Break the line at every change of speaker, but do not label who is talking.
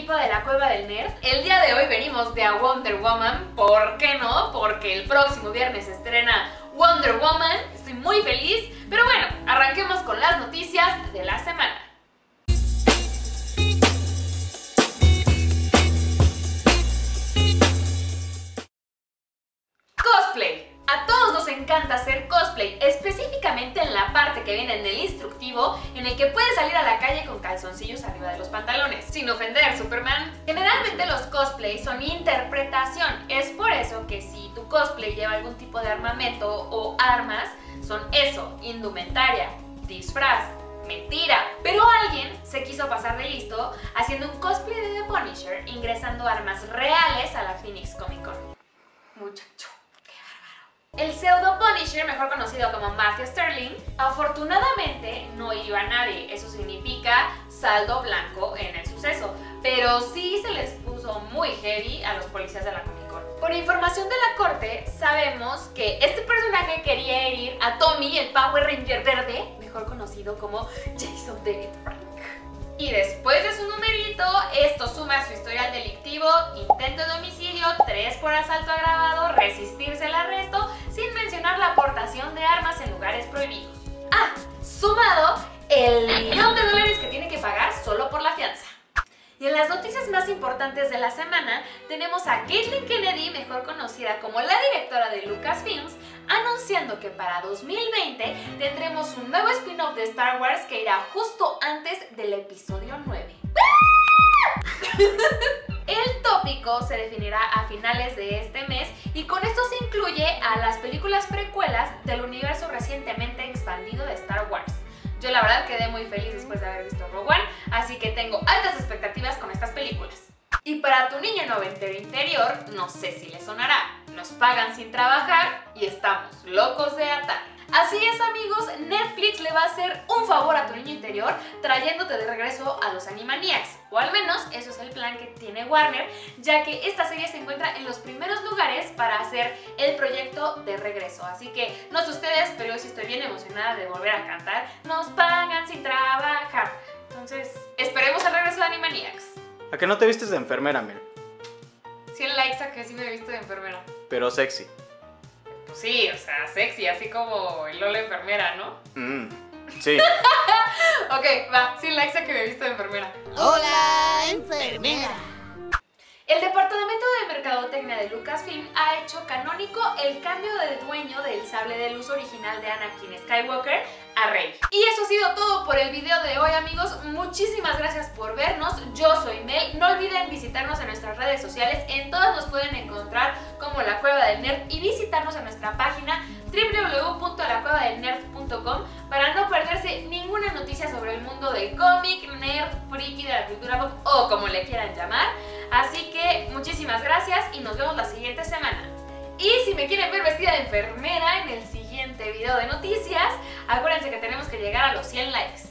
equipo de la Cueva del Nerd. El día de hoy venimos de a Wonder Woman. ¿Por qué no? Porque el próximo viernes se estrena Wonder Woman. Estoy muy feliz. Pero bueno, arranquemos con las noticias de la semana. Encanta hacer cosplay, específicamente en la parte que viene en el instructivo, en el que puedes salir a la calle con calzoncillos arriba de los pantalones, sin ofender, Superman. Generalmente los cosplays son interpretación, es por eso que si tu cosplay lleva algún tipo de armamento o armas, son eso, indumentaria, disfraz, mentira. Pero alguien se quiso pasar de listo haciendo un cosplay de The Punisher, ingresando armas reales a la Phoenix Comic Con. Muchacho. El pseudo Punisher, mejor conocido como Matthew Sterling, afortunadamente no hirió a nadie. Eso significa saldo blanco en el suceso. Pero sí se les puso muy heavy a los policías de la Comic Con. Por información de la corte, sabemos que este personaje quería herir a Tommy, el Power Ranger verde, mejor conocido como Jason David Frank. Y después de su numerito, esto suma a su historial delictivo, intento de homicidio, 3 por asalto agravado, resistirse al arresto, la aportación de armas en lugares prohibidos. Ah, sumado el millón de dólares que tiene que pagar solo por la fianza. Y en las noticias más importantes de la semana tenemos a Caitlyn Kennedy, mejor conocida como la directora de Lucasfilms, anunciando que para 2020 tendremos un nuevo spin-off de Star Wars que irá justo antes del episodio 9. El definirá a finales de este mes y con esto se incluye a las películas precuelas del universo recientemente expandido de Star Wars. Yo la verdad quedé muy feliz después de haber visto Rogue One, así que tengo altas expectativas con estas películas. Y para tu niño noventero interior, no sé si le sonará, nos pagan sin trabajar y estamos locos de atar. Así es amigos, Netflix le va a hacer un favor a tu niño interior trayéndote de regreso a los Animaniacs. O al menos eso es el plan que tiene Warner, ya que esta serie se encuentra en los primeros lugares para hacer el proyecto de regreso. Así que no sé ustedes, pero yo sí estoy bien emocionada de volver a cantar. Nos pagan sin trabajar. Entonces, esperemos el regreso de Animaniacs.
¿A que no te vistes de enfermera, Mel?
100 likes a que sí me he visto de enfermera.
Pero sexy.
Sí, o sea, sexy, así como el Lola enfermera, ¿no?
Mm, sí.
ok, va, 100 likes a que me he visto de enfermera.
Hola, enfermera.
El departamento de mercadotecnia de Lucasfilm ha hecho canónico el cambio de dueño del sable de luz original de Anakin Skywalker a Rey. Y eso ha sido todo por el video de hoy amigos, muchísimas gracias por vernos, yo soy Mel, no olviden visitarnos en nuestras redes sociales, en todas nos pueden encontrar como La Cueva del Nerd y visitarnos en nuestra página www.lacuevadelnerd.com para no perderse ninguna noticia sobre el mundo del cómic, nerd, friki, de la cultura pop o como le quieran llamar. Así que muchísimas gracias y nos vemos la siguiente semana. Y si me quieren ver vestida de enfermera en el siguiente video de noticias, acuérdense que tenemos que llegar a los 100 likes.